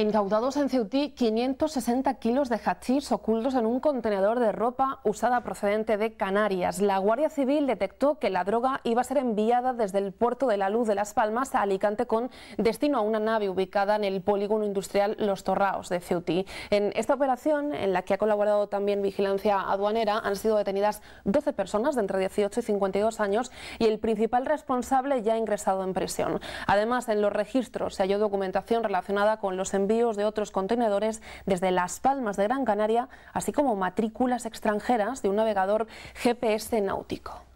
Incautados en Ceutí 560 kilos de hachís ocultos en un contenedor de ropa usada procedente de Canarias. La Guardia Civil detectó que la droga iba a ser enviada desde el puerto de la Luz de Las Palmas a Alicante con destino a una nave ubicada en el polígono industrial Los Torraos de Ceutí. En esta operación, en la que ha colaborado también vigilancia aduanera, han sido detenidas 12 personas de entre 18 y 52 años y el principal responsable ya ha ingresado en prisión. Además, en los registros se halló documentación relacionada con los envíos de otros contenedores desde Las Palmas de Gran Canaria, así como matrículas extranjeras de un navegador GPS náutico.